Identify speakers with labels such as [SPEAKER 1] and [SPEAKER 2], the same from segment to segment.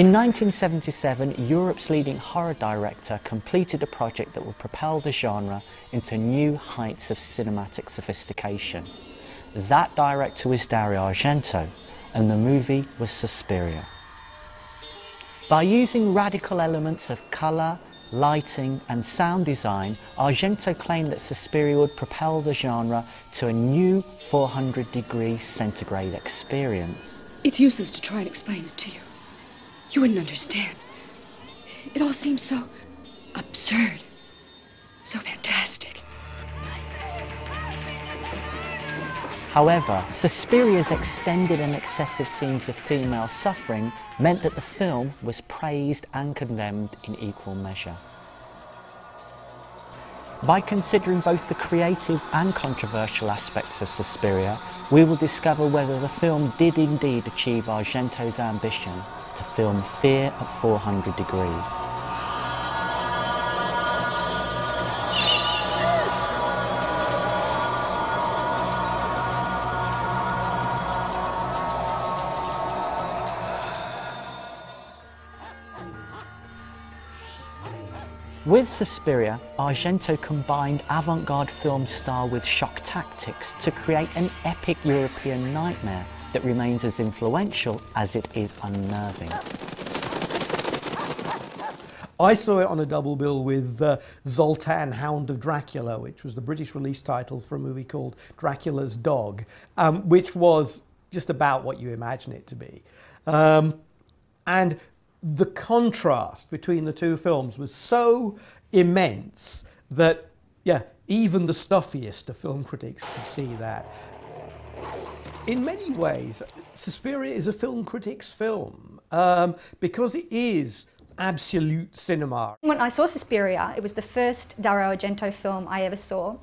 [SPEAKER 1] In 1977, Europe's leading horror director completed a project that would propel the genre into new heights of cinematic sophistication. That director was Dario Argento, and the movie was Suspiria. By using radical elements of colour, lighting and sound design, Argento claimed that Suspiria would propel the genre to a new 400 degree centigrade experience.
[SPEAKER 2] It's useless to try and explain it to you. You wouldn't understand. It all seems so absurd, so fantastic.
[SPEAKER 1] However, Suspiria's extended and excessive scenes of female suffering meant that the film was praised and condemned in equal measure. By considering both the creative and controversial aspects of Suspiria, we will discover whether the film did indeed achieve Argento's ambition to film fear at 400 degrees. With Suspiria, Argento combined avant-garde film style with shock tactics to create an epic European nightmare that remains as influential as it is unnerving.
[SPEAKER 3] I saw it on a double bill with uh, Zoltan, Hound of Dracula, which was the British release title for a movie called Dracula's Dog, um, which was just about what you imagine it to be. Um, and the contrast between the two films was so immense that, yeah, even the stuffiest of film critics could see that. In many ways, Suspiria is a film critic's film um, because it is absolute cinema.
[SPEAKER 4] When I saw Suspiria, it was the first Dario Argento film I ever saw.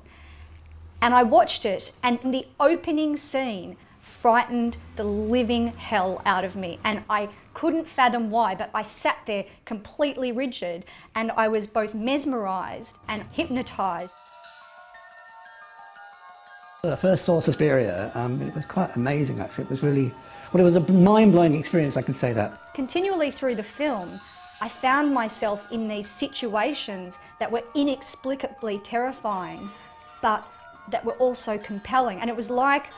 [SPEAKER 4] And I watched it, and the opening scene frightened the living hell out of me. And I couldn't fathom why, but I sat there completely rigid, and I was both mesmerized and hypnotized.
[SPEAKER 5] When I first saw Suspiria, um, it was quite amazing actually. It was really, well, it was a mind-blowing experience, I can say that.
[SPEAKER 4] Continually through the film, I found myself in these situations that were inexplicably terrifying, but that were also compelling. And it was like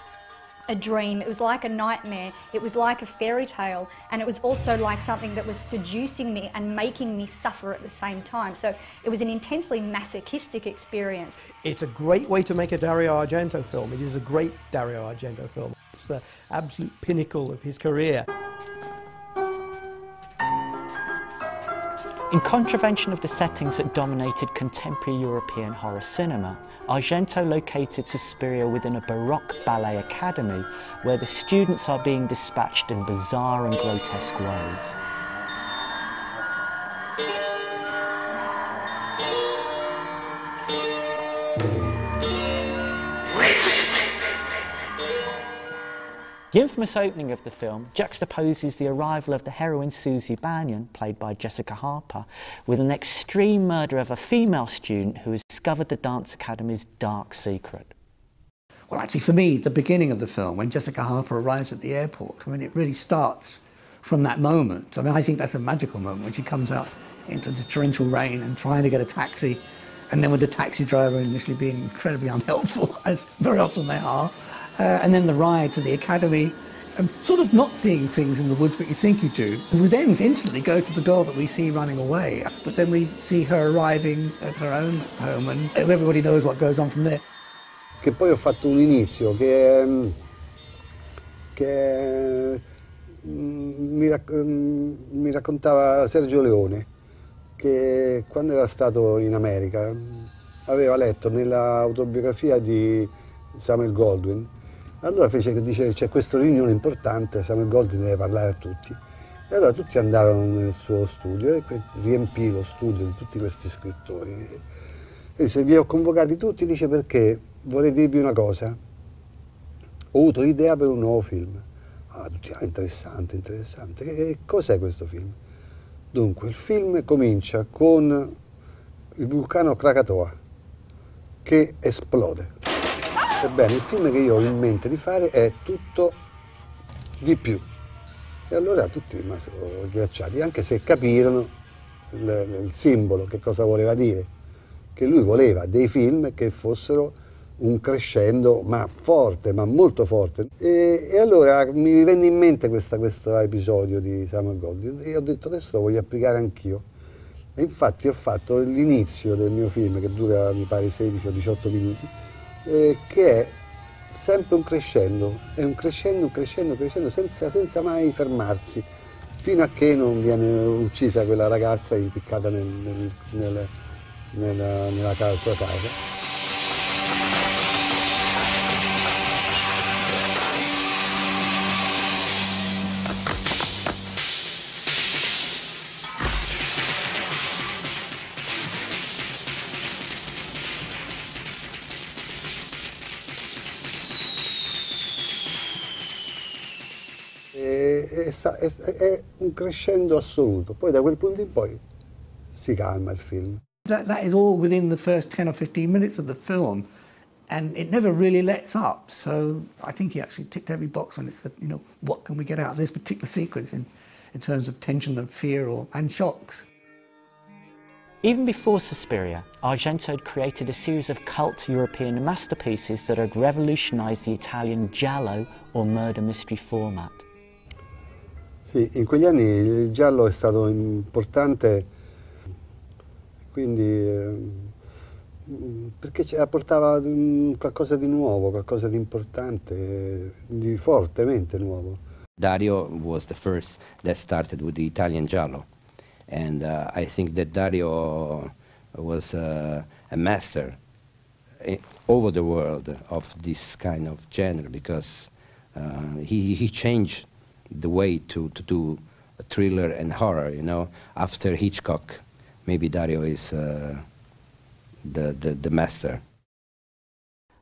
[SPEAKER 4] a dream, it was like a nightmare, it was like a fairy tale, and it was also like something that was seducing me and making me suffer at the same time. So it was an intensely masochistic experience.
[SPEAKER 3] It's a great way to make a Dario Argento film. It is a great Dario Argento film. It's the absolute pinnacle of his career.
[SPEAKER 1] In contravention of the settings that dominated contemporary European horror cinema, Argento located Suspiria within a Baroque ballet academy where the students are being dispatched in bizarre and grotesque ways. The infamous opening of the film juxtaposes the arrival of the heroine Susie Bannion, played by Jessica Harper, with an extreme murder of a female student who has discovered the Dance Academy's dark secret.
[SPEAKER 5] Well, actually, for me, the beginning of the film, when Jessica Harper arrives at the airport, I mean, it really starts from that moment. I mean, I think that's a magical moment when she comes out into the torrential rain and trying to get a taxi, and then with the taxi driver initially being incredibly unhelpful, as very often they are, uh, and then the ride to the academy, and sort of not seeing things in the woods, but you think you do. We then instantly go to the girl that we see running away, but then we see her arriving at her own home, and everybody knows what goes on from there.
[SPEAKER 6] Che poi ho fatto un inizio che, mm, che mm, mi, rac mm, mi raccontava Sergio Leone, che quando era stato in America aveva letto nell'autobiografia di Samuel Goldwyn allora fece che dice c'è questa riunione importante, Samuel Goldwyn deve parlare a tutti. E allora tutti andarono nel suo studio e riempì lo studio di tutti questi scrittori. E se vi ho convocati tutti, dice perché vorrei dirvi una cosa. Ho avuto l'idea per un nuovo film. Ah, tutti, ah, interessante, interessante. Che, che cos'è questo film? Dunque, il film comincia con il vulcano Krakatoa che esplode. Ebbene, il film che io ho in mente di fare è tutto di più. E allora tutti rimasero ghiacciati, anche se capirono il, il simbolo, che cosa voleva dire, che lui voleva dei film che fossero un crescendo, ma forte, ma molto forte. E, e allora mi venne in mente questa, questo episodio di Samuel Gold e ho detto adesso lo voglio applicare anch'io. E infatti ho fatto l'inizio del mio film, che dura mi pare 16 o 18 minuti, eh, che è sempre un crescendo, è un crescendo, un crescendo, un crescendo, senza, senza mai fermarsi, fino a che non viene uccisa quella ragazza impiccata nel, nel, nel, nella, nella sua casa. È, è, è, un crescendo assoluto. Poi da quel punto in poi si calma il film.
[SPEAKER 5] That, that is all within the first 10 or 15 minutes of the film. And it never really lets up. So I think he actually ticked every box when it said, you know, what can we get out of this particular sequence in, in terms of tension and fear or, and shocks.
[SPEAKER 1] Even before Suspiria, Argento had created a series of cult European masterpieces that had revolutionised the Italian giallo or murder mystery format.
[SPEAKER 6] Sì, in quegli anni il giallo è stato importante, quindi eh, perché apportava qualcosa di nuovo, qualcosa di importante, di fortemente nuovo.
[SPEAKER 7] Dario was the first that started with the Italian giallo, and uh, I think that Dario was uh, a master eh, over the world of this kind of genre because uh, he, he changed the way to, to do a thriller and horror, you know. After Hitchcock, maybe Dario is uh, the, the, the master.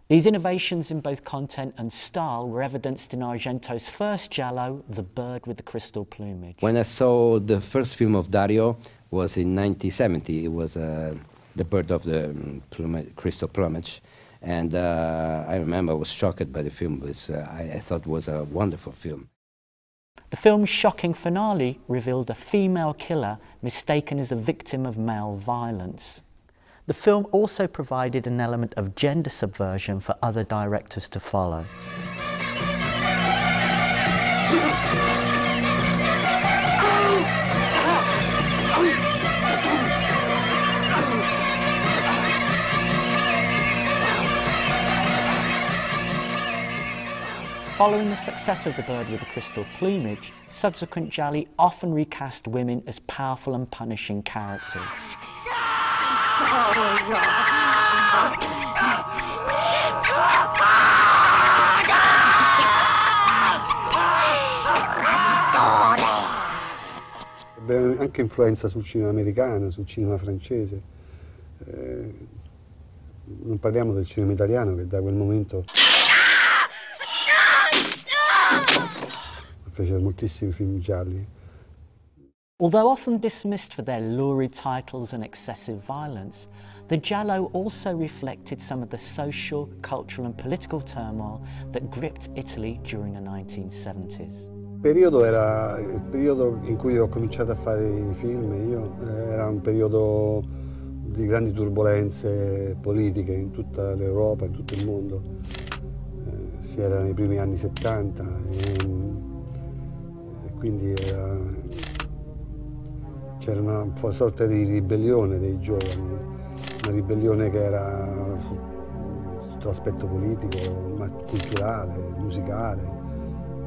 [SPEAKER 1] These innovations in both content and style were evidenced in Argento's first giallo, The Bird with the Crystal Plumage.
[SPEAKER 7] When I saw the first film of Dario was in 1970. It was uh, The Bird of the um, plumage, Crystal Plumage. And uh, I remember I was shocked by the film. Was, uh, I, I thought it was a wonderful film.
[SPEAKER 1] The film's shocking finale revealed a female killer mistaken as a victim of male violence. The film also provided an element of gender subversion for other directors to follow. Following the success of The Bird with the Crystal Plumage, subsequent Gialli often recast women as powerful and punishing characters.
[SPEAKER 6] Ebbe anche influenza sul cinema americano, sul cinema francese. Eh, non parliamo del cinema italiano che da quel momento fecero moltissimi film gialli.
[SPEAKER 1] Although often dismissed for their lurid titles and excessive violence, the Giallo also reflected some of the social, cultural and political turmoil that gripped Italy during the 1970s.
[SPEAKER 6] Il periodo era il periodo in cui ho cominciato a fare i film, io, eh, era un periodo di grandi turbulenze politiche in tutta l'Europa, in tutto il mondo. Eh, si era nei primi anni 70 e, quindi c'era una sorta di ribellione dei giovani, una ribellione che era su, sotto l'aspetto politico, ma culturale, musicale,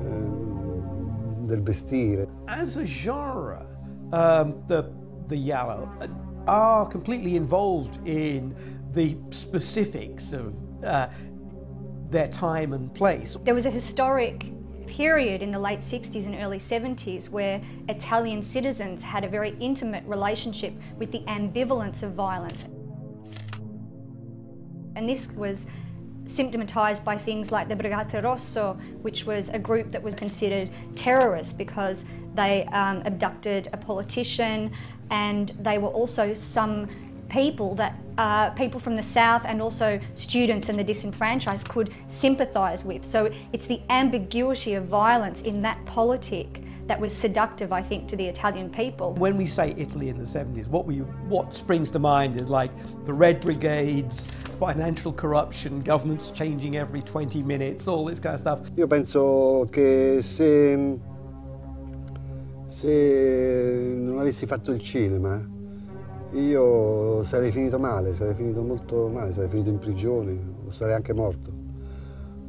[SPEAKER 6] ehm, del vestire.
[SPEAKER 3] As a genre, um, the, the Yellow uh, are completely involved in the specifics of uh, their time and place.
[SPEAKER 4] There was a historic period in the late 60s and early 70s where Italian citizens had a very intimate relationship with the ambivalence of violence. And this was symptomatized by things like the Brigate Rosse, which was a group that was considered terrorist because they um, abducted a politician and they were also some people that uh, people from the South and also students and the disenfranchised could sympathise with. So it's the ambiguity of violence in that politic that was seductive, I think, to the Italian people.
[SPEAKER 3] When we say Italy in the 70s, what, we, what springs to mind is like the Red Brigades, financial corruption, governments changing every 20 minutes, all this kind of stuff.
[SPEAKER 6] Io penso che se, se non avessi fatto il cinema, io sarei finito male, sarei finito molto male, sarei finito in prigione, o sarei anche morto,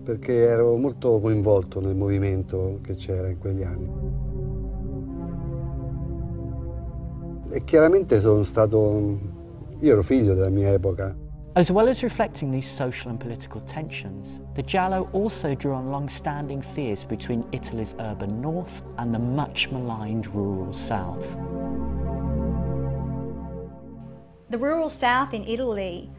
[SPEAKER 6] perché ero molto coinvolto nel movimento che c'era in quegli anni. E chiaramente sono stato, io ero figlio della mia epoca.
[SPEAKER 1] As well as reflecting these social and political tensions, the Giallo also drew on long-standing fears between Italy's urban north and the much maligned rural south.
[SPEAKER 4] The rural south in Italy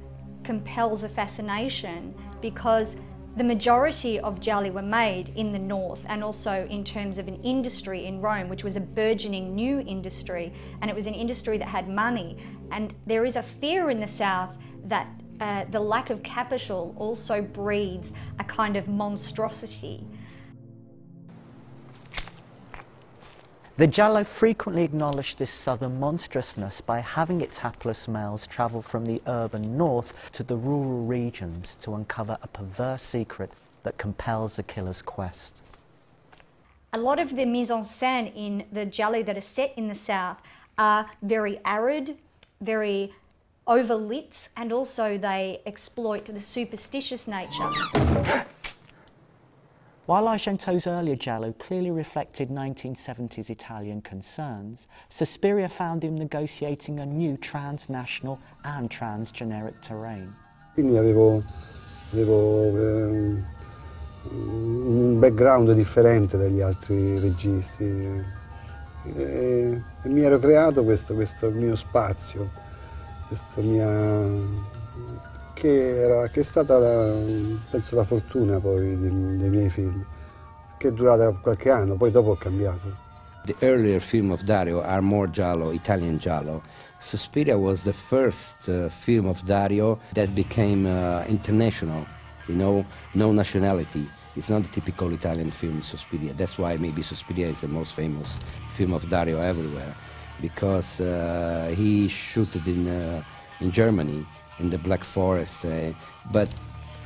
[SPEAKER 4] compels a fascination because the majority of gialli were made in the north and also in terms of an industry in Rome, which was a burgeoning new industry, and it was an industry that had money. And there is a fear in the south that uh, the lack of capital also breeds a kind of monstrosity.
[SPEAKER 1] The Giallo frequently acknowledged this southern monstrousness by having its hapless males travel from the urban north to the rural regions to uncover a perverse secret that compels the killer's quest.
[SPEAKER 4] A lot of the mise en scène in the Gialli that are set in the south are very arid, very overlit, and also they exploit the superstitious nature.
[SPEAKER 1] While Argento's earlier Giallo clearly reflected 1970s Italian concerns, Suspiria found him negotiating a new transnational and transgeneric terrain.
[SPEAKER 6] Quindi avevo, avevo eh, un background differente dagli altri registi e, e mi ero creato questo, questo mio spazio, questa mia che, era, che è stata la, penso la fortuna poi dei, dei miei film, che è durata qualche anno, poi dopo ho cambiato.
[SPEAKER 7] The earlier film of Dario are more giallo, Italian giallo. Suspiria was the first uh, film of Dario that became uh, international, you know, no nationality. It's not a typical Italian film, Suspiria. That's why maybe Suspiria is the most famous film of Dario everywhere, because uh, he shot it in, uh, in Germany in the Black Forest, uh, but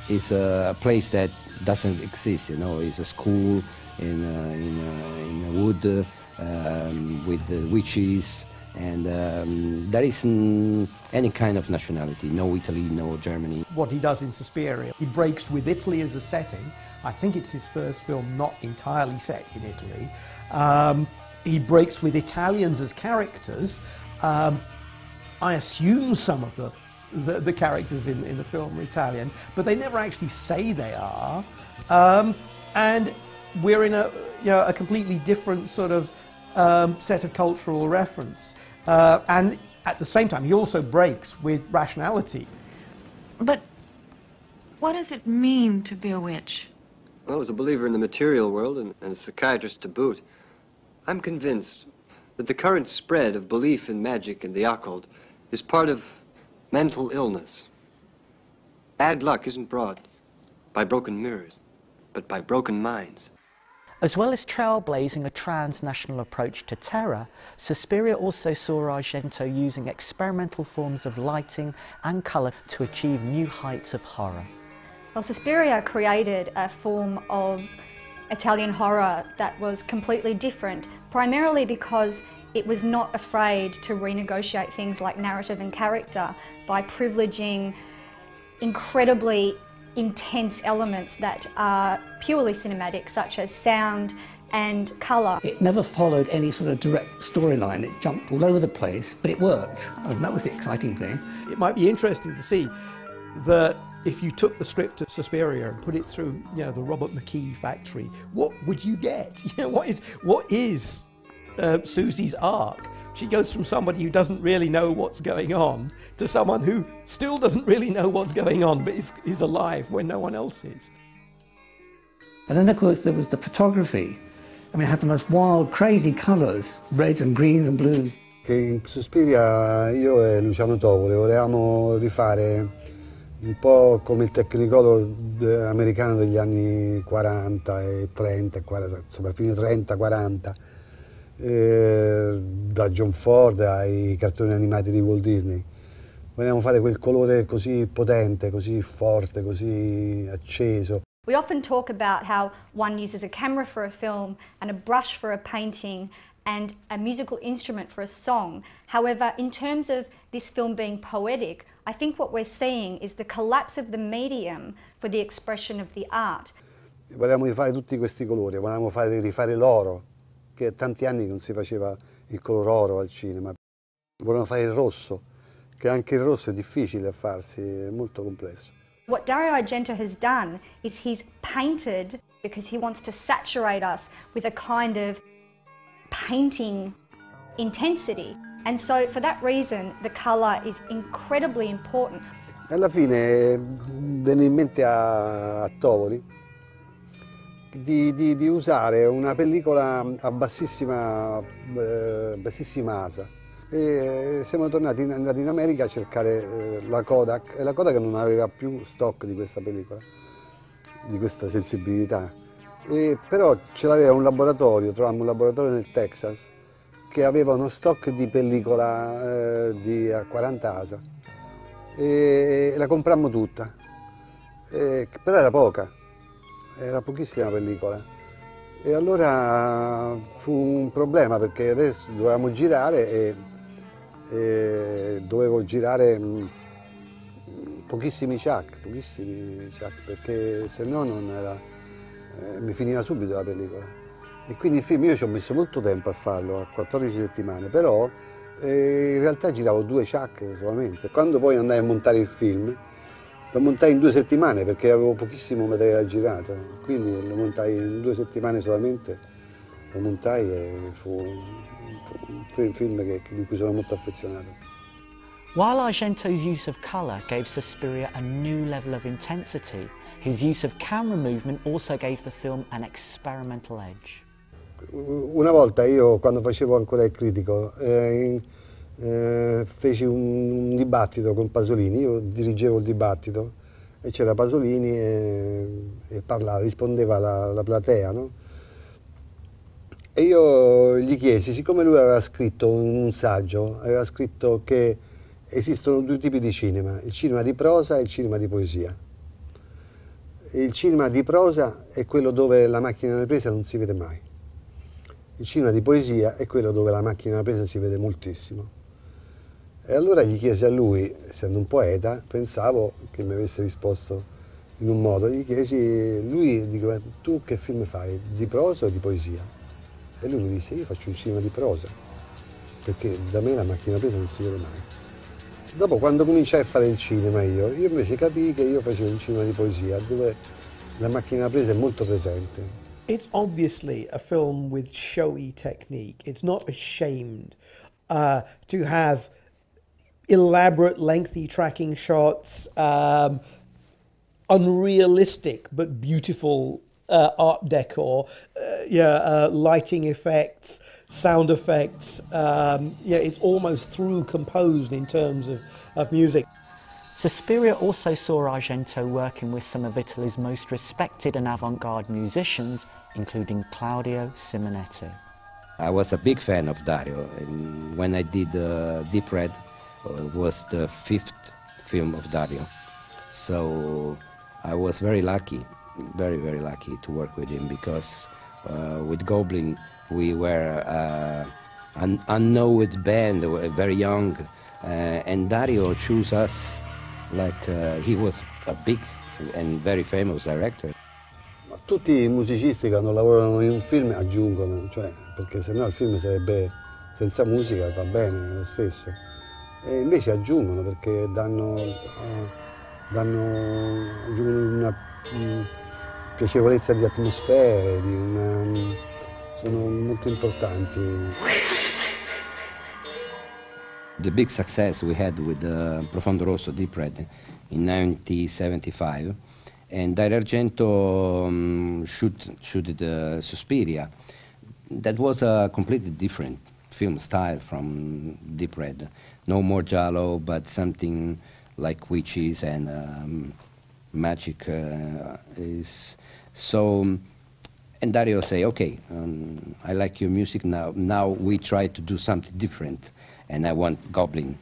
[SPEAKER 7] it's a place that doesn't exist. You know, it's a school in uh, in, uh, in a wood um, with witches, and um, there isn't any kind of nationality. No Italy, no Germany.
[SPEAKER 3] What he does in Suspiria, he breaks with Italy as a setting. I think it's his first film not entirely set in Italy. Um, he breaks with Italians as characters. Um, I assume some of the the, the characters in, in the film are Italian, but they never actually say they are. Um, and we're in a, you know, a completely different sort of um, set of cultural reference. Uh, and at the same time, he also breaks with rationality.
[SPEAKER 8] But what does it mean to be a witch?
[SPEAKER 9] Well, as a believer in the material world and, and a psychiatrist to boot, I'm convinced that the current spread of belief in magic and the occult is part of mental illness. Bad luck isn't brought by broken mirrors, but by broken minds.
[SPEAKER 1] As well as trailblazing a transnational approach to terror, Suspiria also saw Argento using experimental forms of lighting and colour to achieve new heights of horror.
[SPEAKER 4] Well, Suspiria created a form of Italian horror that was completely different, primarily because it was not afraid to renegotiate things like narrative and character by privileging incredibly intense elements that are purely cinematic, such as sound and colour.
[SPEAKER 5] It never followed any sort of direct storyline. It jumped all over the place, but it worked. Oh. And that was the exciting thing.
[SPEAKER 3] It might be interesting to see that if you took the script of Suspiria and put it through, you know, the Robert McKee factory, what would you get? You know, what is what is uh, Susie's arc. She goes from somebody who doesn't really know what's going on to someone who still doesn't really know what's going on but is, is alive when no one else is.
[SPEAKER 5] And then, of course, there was the photography. I mean, it had the most wild, crazy colours, reds and greens and blues.
[SPEAKER 6] Che in Suspiria io e Luciano Tovoli volevamo rifare un po' come il Technicolor americano degli anni 40 e 30, 40, insomma fine 30-40 eh, da John Ford ai cartoni animati di Walt Disney. Vogliamo fare quel colore così potente, così forte, così acceso.
[SPEAKER 4] We often talk about how one uses a camera for a film and a brush for a painting and a musical instrument for a song. However, in terms of this film being poetic, I think what we're seeing is the collapse of the medium for the expression of the art.
[SPEAKER 6] Volevamo rifare tutti questi colori, volevamo fare, rifare l'oro, che tanti anni non si faceva il color oro al cinema. Volevamo fare il rosso, che anche il rosso è difficile a farsi, è molto complesso.
[SPEAKER 4] What Dario Argento has done is he's painted because he wants to saturate us with a kind of painting intensity. And so for that reason, the colour is incredibly important.
[SPEAKER 6] Alla fine venne in mente a, a Tovoli di, di, di, usare una pellicola a bassissima, eh, bassissima asa. E siamo tornati in, andati in America a cercare eh, la Kodak e la Kodak non aveva più stock di questa pellicola, di questa sensibilità. E, però ce l'aveva un laboratorio, trovammo un laboratorio nel Texas che aveva uno stock di pellicola eh, di, a 40 asa e, e la comprammo tutta, e, però era poca, era pochissima pellicola. E allora fu un problema perché adesso dovevamo girare e, e dovevo girare mh, pochissimi chuck, pochissimi chuck, perché se no non era, eh, mi finiva subito la pellicola. E quindi il film io ci ho messo molto tempo a farlo, a 14 settimane, però eh, in realtà giravo due ciacche solamente. Quando poi andai a montare il film, lo montai in due settimane perché avevo pochissimo materiale girato, quindi lo montai in due settimane solamente, lo montai e fu, fu un film che, di cui sono molto affezionato.
[SPEAKER 1] While Argento's use of colour gave Suspiria a new level of intensity, his use of camera movement also gave the film an experimental edge.
[SPEAKER 6] Una volta io, quando facevo ancora il critico, eh, eh, feci un, un, dibattito con Pasolini, io dirigevo il dibattito e c'era Pasolini e, e, parlava, rispondeva la, la platea, no? E io gli chiesi, siccome lui aveva scritto in un saggio, aveva scritto che esistono due tipi di cinema, il cinema di prosa e il cinema di poesia. Il cinema di prosa è quello dove la macchina di presa non si vede mai. Il cinema di poesia è quello dove la macchina presa si vede moltissimo. E allora gli chiesi a lui, essendo un poeta, pensavo che mi avesse risposto in un modo, gli chiesi, lui dico, tu che film fai, di prosa o di poesia? E lui mi disse, io faccio un cinema di prosa, perché da me la macchina presa non si vede mai. Dopo, quando cominciai a fare il cinema io, io invece capii che io facevo un cinema di poesia, dove la macchina presa è molto presente,
[SPEAKER 3] it's obviously a film with showy technique. It's not ashamed uh, to have elaborate, lengthy tracking shots, um, unrealistic but beautiful uh, art decor, uh, yeah, uh, lighting effects, sound effects. Um, yeah, it's almost through composed in terms of, of music.
[SPEAKER 1] Suspiria also saw Argento working with some of Italy's most respected and avant-garde musicians, including Claudio Simonetti.
[SPEAKER 7] I was a big fan of Dario, and when I did uh, Deep Red, it was the fifth film of Dario. So I was very lucky, very, very lucky to work with him because uh, with Goblin we were uh, an unknown band, very young, uh, and Dario chose us like uh, he was a big and very famous director.
[SPEAKER 6] Tutti i musicisti quando lavorano in un film aggiungono, cioè, perché sennò il film sarebbe senza musica, va bene lo stesso. E invece aggiungono perché danno, eh, danno aggiungono una um, piacevolezza di atmosfere, di una, sono molto importanti.
[SPEAKER 7] The big success we had with uh, Profondo Rosso Deep Red in 1975, and Dario Argento um, shoot, shooted uh, Suspiria. That was a completely different film style from Deep Red. No more Giallo, but something like witches and um, magic uh, is so. and Dario say, okay, um, I like your music now. Now we try to do something different, and I want Goblin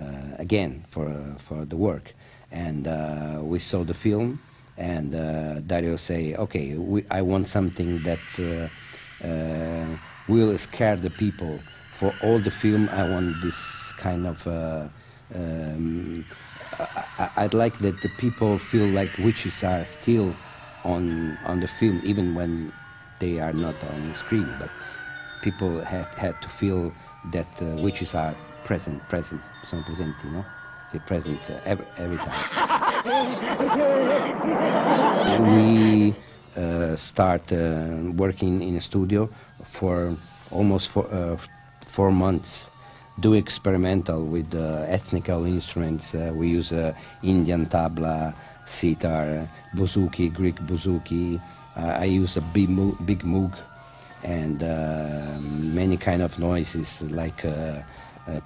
[SPEAKER 7] uh, again for uh, for the work. And uh, we saw the film, and uh, Dario say, okay, we, I want something that uh, will scare the people. For all the film, I want this kind of. Um, I, would like that the people feel like witches are still on on the film, even when they are not on the screen. But people had had to feel that uh, witches are present, present, sono you know They're present uh, every, every time. we uh, start uh, working in a studio for almost four, uh, four months do experimental with uh, ethnical instruments. Uh, we use uh, Indian tabla, sitar, bouzouki, Greek bouzouki. I use a big, moog, big moog and many kind of noises like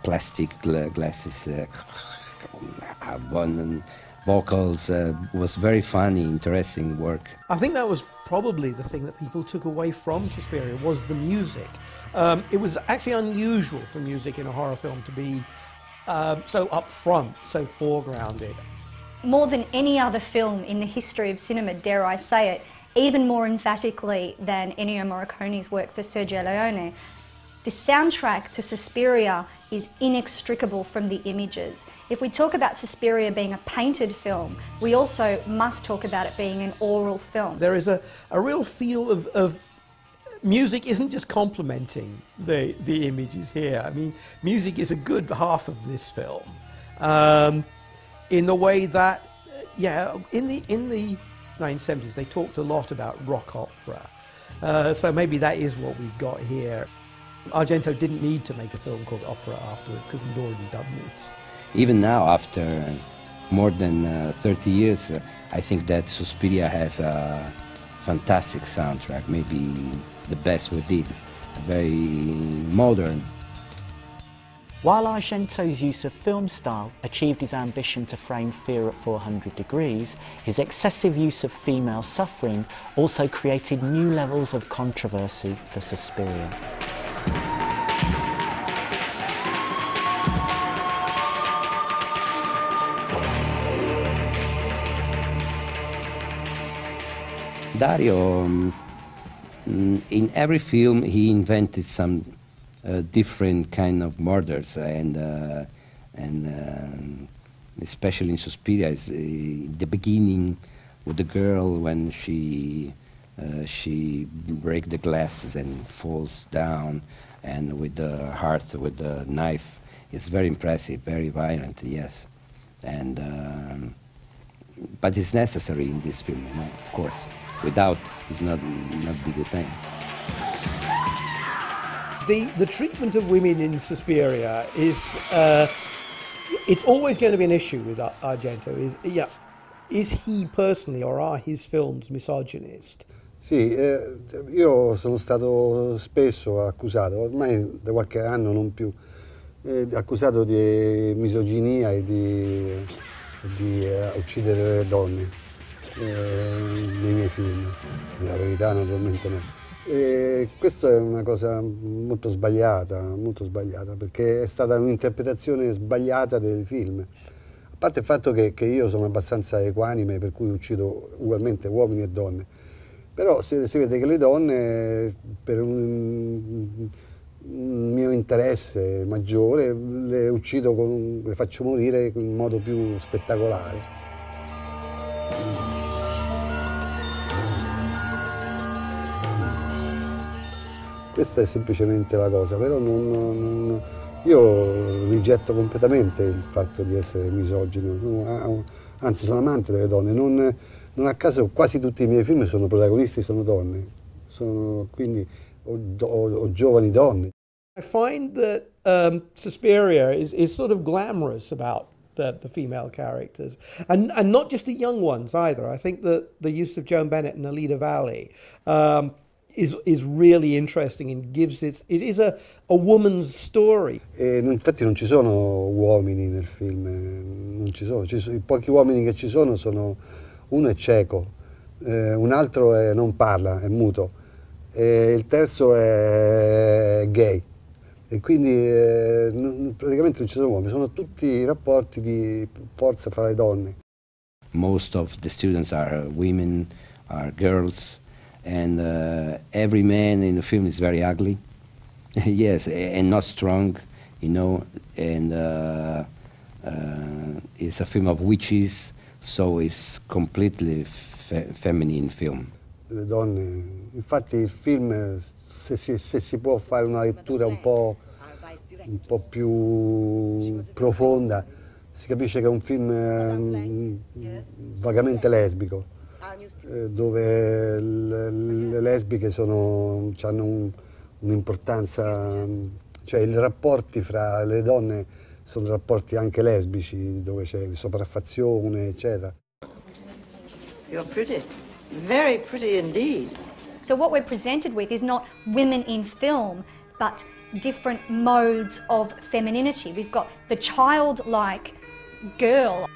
[SPEAKER 7] plastic glasses, one vocals uh, was very funny, interesting work.
[SPEAKER 3] I think that was probably the thing that people took away from Suspiria was the music. Um, it was actually unusual for music in a horror film to be uh, so upfront, so foregrounded.
[SPEAKER 4] More than any other film in the history of cinema, dare I say it, even more emphatically than Ennio Morricone's work for Sergio Leone, the soundtrack to Suspiria is inextricable from the images. If we talk about Suspiria being a painted film, we also must talk about it being an oral film.
[SPEAKER 3] There is a, a real feel of, of music isn't just complementing the, the images here. I mean, music is a good half of this film. Um, in the way that, yeah, in the, in the 1970s, they talked a lot about rock opera. Uh, so maybe that is what we've got here. Argento didn't need to make a film called Opera afterwards because he'd already done this.
[SPEAKER 7] Even now, after more than uh, 30 years, uh, I think that Suspiria has a fantastic soundtrack, maybe the best we did, very modern.
[SPEAKER 1] While Argento's use of film style achieved his ambition to frame fear at 400 degrees, his excessive use of female suffering also created new levels of controversy for Suspiria.
[SPEAKER 7] Dario, um, in every film, he invented some uh, different kind of murders, and uh, and uh, especially in Suspiria, uh, the beginning with the girl when she she breaks the glasses and falls down, and with the heart with the knife, it's very impressive, very violent, yes, and um, but it's necessary in this film, you know, of course without it's not not be the same.
[SPEAKER 3] The the treatment of women in Suspiria is uh, it's always going to be an issue with Argento. Is yeah, is he personally or are his films misogynist?
[SPEAKER 6] Sì, eh, io sono stato spesso accusato, ormai da qualche anno non più, eh, accusato di misoginia e di, di eh, uccidere le donne eh, nei miei film, nella verità naturalmente no. E questa è una cosa molto sbagliata, molto sbagliata, perché è stata un'interpretazione sbagliata del film. A parte il fatto che, che, io sono abbastanza equanime, per cui uccido ugualmente uomini e donne, però si, si vede che le donne, per un, un, mio interesse maggiore, le uccido, con, le faccio morire in modo più spettacolare. Questa è semplicemente la cosa, però non, non, io rigetto completamente il fatto di essere misogino, anzi sono amante delle donne, non, non a caso quasi tutti i miei film sono protagonisti, sono donne, sono quindi o, o, o giovani donne.
[SPEAKER 3] I find that um, Suspiria is, is sort of glamorous about the, the female characters, and, and not just the young ones either. I think that the use of Joan Bennett and Alida Valli um, is, is really interesting and gives it, it is a, a woman's story.
[SPEAKER 6] E infatti non ci sono uomini nel film, eh, non ci sono, ci sono, i pochi uomini che ci sono sono, uno è cieco, eh, un altro è, non parla, è muto, e il terzo è gay. E quindi eh, praticamente non ci sono uomini, sono tutti rapporti di forza fra le donne.
[SPEAKER 7] Most of the students are women, are girls, and uh, every man in the film is very ugly. yes, and not strong, you know, and uh, uh, it's a film of witches, so it's completely fe feminine film.
[SPEAKER 6] Le donne, infatti il film, se si, se si può fare una lettura un po', un po' più profonda, si capisce che è un film eh, vagamente lesbico, eh, dove le, le lesbiche sono, hanno un'importanza, cioè i rapporti fra le donne sono rapporti anche lesbici, dove c'è sopraffazione, eccetera.
[SPEAKER 10] You're pretty, very pretty indeed.
[SPEAKER 4] So what we're presented with is not women in film, but different modes of femininity. We've got the childlike girl.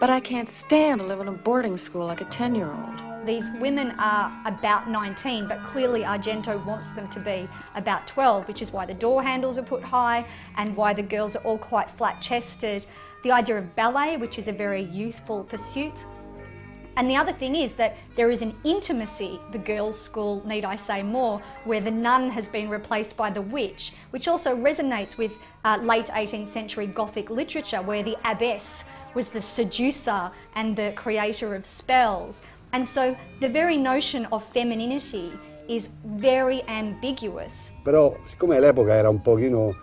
[SPEAKER 8] But I can't stand to live in a boarding school like a 10-year-old.
[SPEAKER 4] These women are about 19, but clearly Argento wants them to be about 12, which is why the door handles are put high and why the girls are all quite flat-chested. The idea of ballet, which is a very youthful pursuit, and the other thing is that there is an intimacy, the girls' school, need I say more, where the nun has been replaced by the witch, which also resonates with uh, late 18th century Gothic literature, where the abbess was the seducer and the creator of spells. And so the very notion of femininity is very ambiguous.
[SPEAKER 6] Però siccome l'epoca era un pochino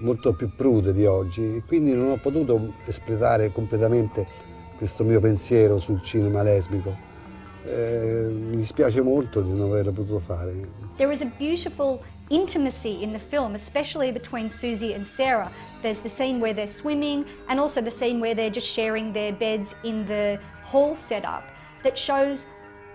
[SPEAKER 6] molto più prude di oggi, quindi non ho potuto espletare completamente questo mio pensiero sul cinema lesbico. Eh, mi dispiace molto di non averlo potuto fare.
[SPEAKER 4] There is a beautiful intimacy in the film, especially between Susie and Sarah. There's the scene where they're swimming and also the scene where they're just sharing their beds in the hall setup that shows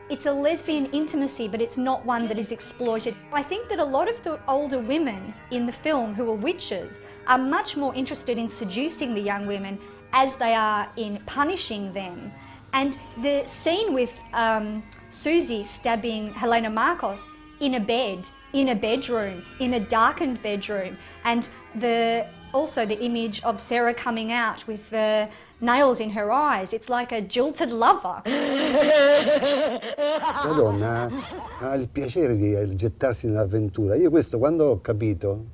[SPEAKER 4] it's a lesbian intimacy, but it's not one that is exploited. I think that a lot of the older women in the film who are witches are much more interested in seducing the young women as they are in punishing them. And the scene with um, Susie stabbing Helena Markos in a bed, in a bedroom, in a darkened bedroom, and the also the image of Sarah coming out with the nails in her eyes. It's like a jilted lover.
[SPEAKER 6] La donna ha il piacere di gettarsi nell'avventura. Io questo quando ho capito,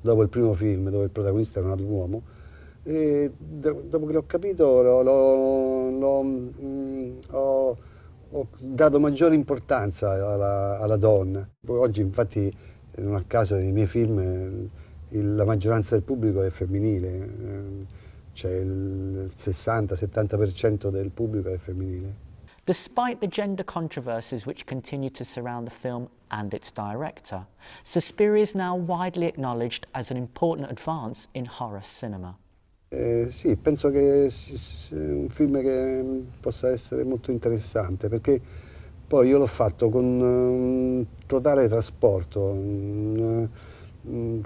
[SPEAKER 6] dopo il primo film, dove il protagonista era un uomo, e dopo che l'ho capito l'ho, l'ho, mh, mm, ho, ho, dato maggiore importanza alla, alla, donna. Oggi infatti non a caso nei miei film il, la maggioranza del pubblico è femminile, eh, cioè il 60-70% del pubblico è femminile.
[SPEAKER 1] Despite the gender controversies which continue to surround the film and its director, Suspiria is now widely acknowledged as an important advance in horror cinema.
[SPEAKER 6] Eh, sì, penso che sia un film che possa essere molto interessante perché poi io l'ho fatto con un totale trasporto.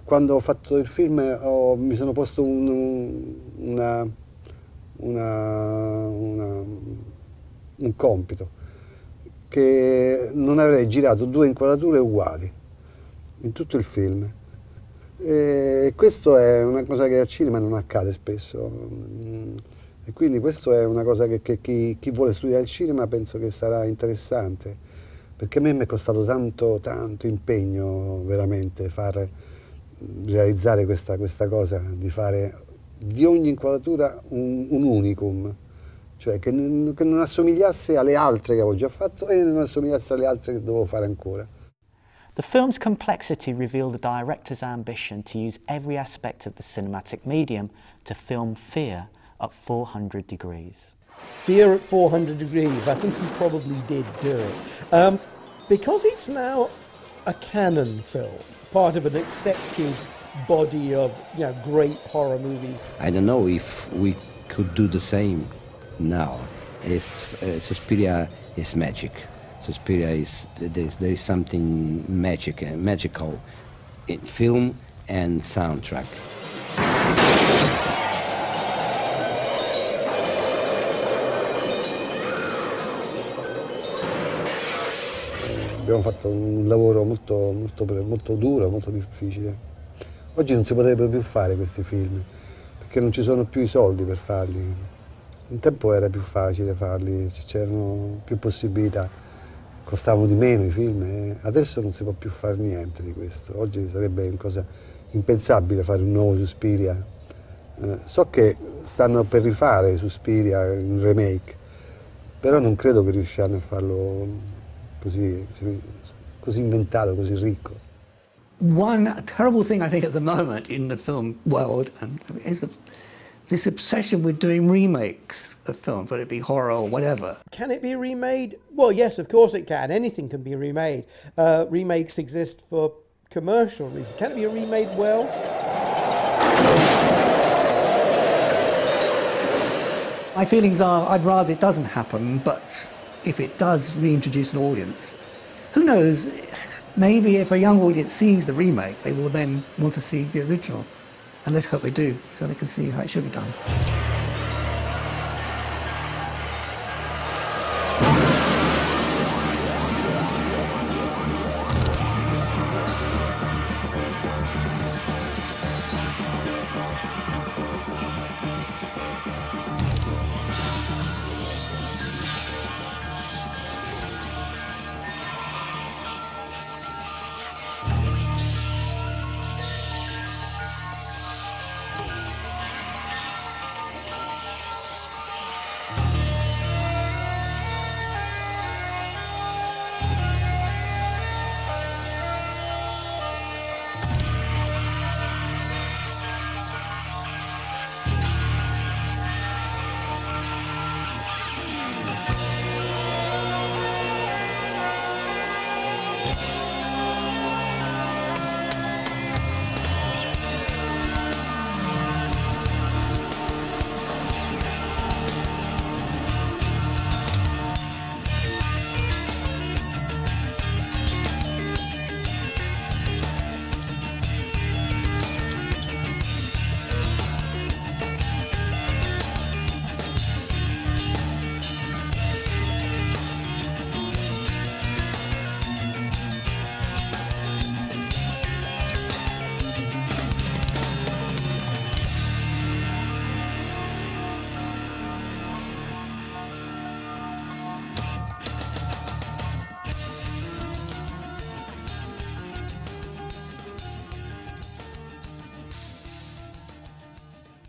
[SPEAKER 6] Quando ho fatto il film ho, mi sono posto un, una, una, una, un compito che non avrei girato due inquadrature uguali in tutto il film e questo è una cosa che al cinema non accade spesso. E quindi questo è una cosa che, che chi, chi, vuole studiare il cinema penso che sarà interessante, perché a me mi è costato tanto, tanto impegno veramente far realizzare questa, questa cosa, di fare di ogni inquadratura un, un unicum, cioè che, che non assomigliasse alle altre che avevo già fatto e non assomigliasse alle altre che dovevo fare ancora.
[SPEAKER 1] The film's complexity revealed the director's ambition to use every aspect of the cinematic medium to film fear at 400 degrees.
[SPEAKER 3] Fear at 400 degrees, I think he probably did do it. Um, because it's now a canon film, part of an accepted body of you know, great horror movies.
[SPEAKER 7] I don't know if we could do the same now. It's, uh, Suspiria is magic. Suspiria is there is something magic and magical in film and soundtrack.
[SPEAKER 6] Abbiamo fatto un lavoro molto, molto, molto duro, molto difficile. Oggi non si potrebbero più fare questi film, perché non ci sono più i soldi per farli. Un tempo era più facile farli, c'erano più possibilità, costavano di meno i film, adesso non si può più fare niente di questo. Oggi sarebbe una cosa impensabile fare un nuovo Suspiria. Eh, so che stanno per rifare Suspiria, un remake, però non credo che riusciranno a farlo così, così inventato, così ricco.
[SPEAKER 5] One terrible thing I think at the moment in the film world is the, this obsession with doing remakes of films, whether it be horror or whatever.
[SPEAKER 3] Can it be remade? Well, yes, of course it can. Anything can be remade. Uh, remakes exist for commercial reasons. Can it be remade well?
[SPEAKER 5] My feelings are I'd rather it doesn't happen, but if it does reintroduce an audience, who knows? Maybe if a young audience sees the remake, they will then want to see the original. And let's hope they do, so they can see how it should be done.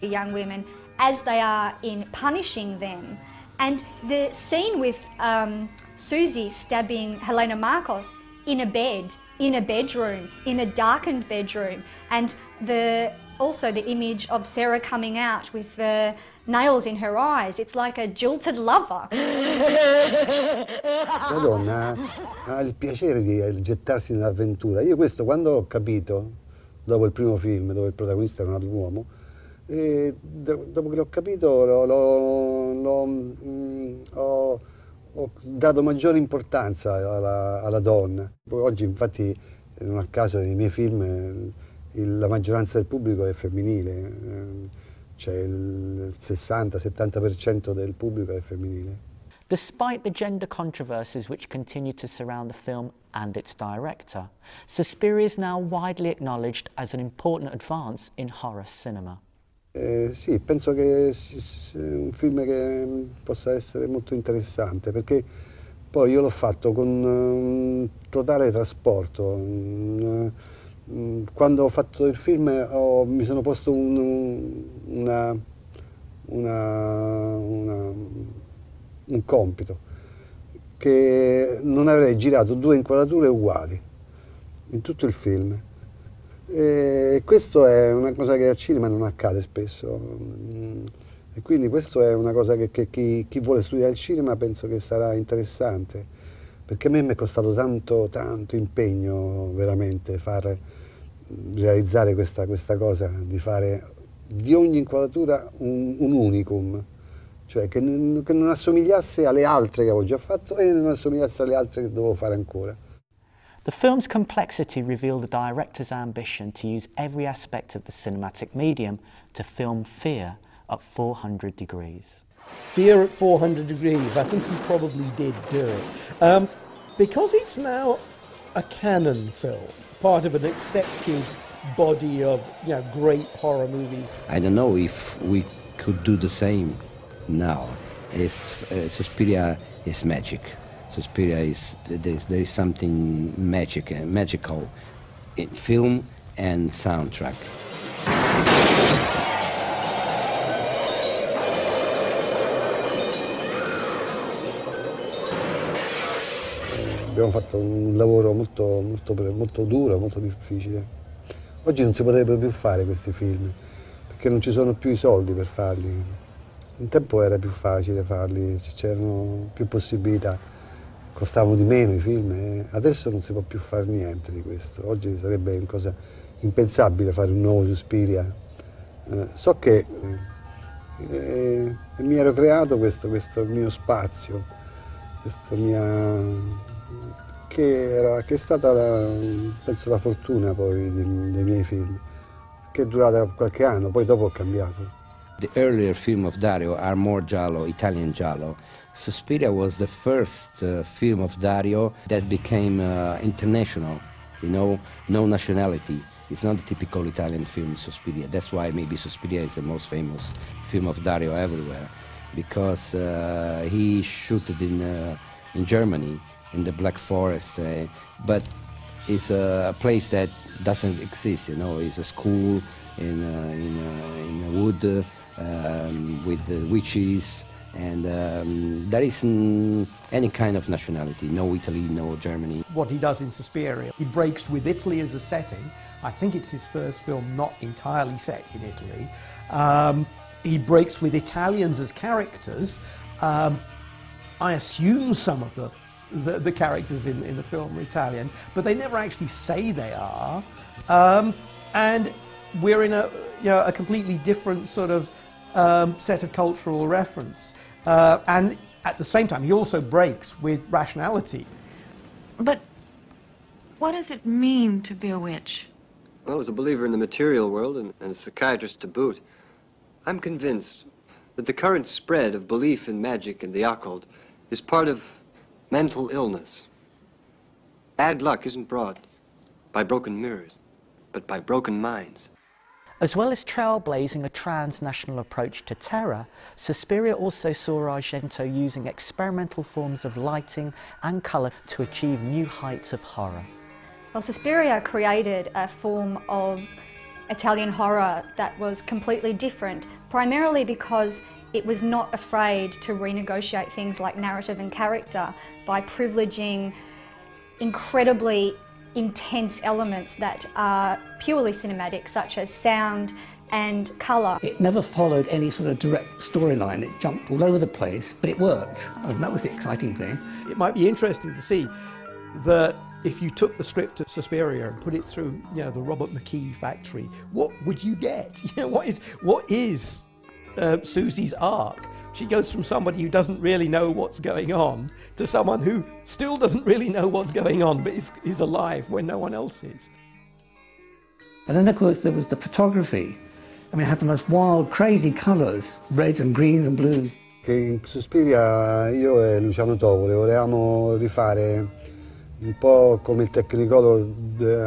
[SPEAKER 4] Young women as they are in punishing them. And the scene with um, Susie stabbing Helena Markos in a bed, in a bedroom, in a darkened bedroom, and the also the image of Sarah coming out with the nails in her eyes. It's like a jilted lover.
[SPEAKER 6] La donna ha il piacere di gettarsi nell'avventura. Io questo quando ho capito, dopo il primo film, dove il protagonista era un uomo, E dopo che l'ho capito l'ho, l'ho, mh, mm, ho, ho, dato maggiore importanza alla, alla, donna. Oggi infatti non a caso nei miei film il, la maggioranza del pubblico è femminile, cioè il 60-70% del pubblico è femminile.
[SPEAKER 1] Despite the gender controversies which continue to surround the film and its director, Suspiria is now widely acknowledged as an important advance in horror cinema.
[SPEAKER 6] Eh, sì, penso che sia un film che possa essere molto interessante perché poi io l'ho fatto con un totale trasporto. Quando ho fatto il film ho, mi sono posto un, una, una, una, un compito che non avrei girato due inquadrature uguali in tutto il film e questo è una cosa che al cinema non accade spesso. Mm. E quindi questo è una cosa che, che chi, chi, vuole studiare il cinema penso che sarà interessante, perché a me mi è costato tanto, tanto impegno veramente far, realizzare questa, questa cosa, di fare di ogni inquadratura un, un unicum, cioè che, che non assomigliasse alle altre che avevo già fatto e non assomigliasse alle altre che dovevo fare ancora.
[SPEAKER 1] The film's complexity revealed the director's ambition to use every aspect of the cinematic medium to film fear at 400 degrees.
[SPEAKER 3] Fear at 400 degrees, I think he probably did do it. Um, because it's now a canon film, part of an accepted body of you know, great horror movies.
[SPEAKER 7] I don't know if we could do the same now. It's, uh, Suspiria is magic. Suspiria is there, there is something magic magical in film and soundtrack.
[SPEAKER 6] Abbiamo fatto un lavoro molto, molto, molto duro, molto difficile. Oggi non si potrebbero più fare questi film, perché non ci sono più i soldi per farli. Un tempo era più facile farli, c'erano più possibilità, costavano di meno i film adesso non si può più fare niente di questo. Oggi sarebbe una cosa impensabile fare un nuovo Suspiria. Eh, so che eh, mi ero creato questo, questo mio spazio, questa mia che, era, che è stata la, penso la fortuna poi dei, dei miei film, che è durata qualche anno, poi dopo ho cambiato.
[SPEAKER 7] The earlier film of Dario are more giallo, Italian giallo. Suspiria was the first uh, film of Dario that became uh, international, you know, no nationality. It's not a typical Italian film, Suspiria. That's why maybe Suspiria is the most famous film of Dario everywhere, because uh, he shot it in, uh, in Germany in the Black Forest, uh, but it's a, place that doesn't exist. You know, it's a school in uh, in, in a wood um, with witches, and um, there isn't any kind of nationality. No Italy, no Germany.
[SPEAKER 3] What he does in Suspiria, he breaks with Italy as a setting. I think it's his first film not entirely set in Italy. Um, he breaks with Italians as characters. Um, I assume some of the the, the characters in, in the film are Italian, but they never actually say they are. Um, and we're in a, you know, a completely different sort of um, set of cultural reference. Uh, and at the same time, he also breaks with rationality.
[SPEAKER 8] But what does it mean to be a witch?
[SPEAKER 9] Well, as a believer in the material world and, and a psychiatrist to boot, I'm convinced that the current spread of belief in magic and the occult is part of mental illness. Bad luck isn't brought by broken mirrors, but by broken minds.
[SPEAKER 1] As well as trailblazing a transnational approach to terror, Suspiria also saw Argento using experimental forms of lighting and colour to achieve new heights of horror.
[SPEAKER 4] Well, Suspiria created a form of Italian horror that was completely different, primarily because it was not afraid to renegotiate things like narrative and character by privileging incredibly intense elements that are purely cinematic, such as sound and colour.
[SPEAKER 5] It never followed any sort of direct storyline. It jumped all over the place, but it worked. And that was the exciting thing.
[SPEAKER 3] It might be interesting to see that if you took the script of Suspiria and put it through, you know, the Robert McKee factory, what would you get? You know, what is what is uh, Susie's arc. She goes from somebody who doesn't really know what's going on to someone who still doesn't really know what's going on but is, is alive when no one else is.
[SPEAKER 5] And then, of course, there was the photography. I mean, it had the most wild, crazy colours, reds and greens and blues.
[SPEAKER 6] Che in Suspiria io e Luciano Tovoli volevamo rifare un po' come il Technicolor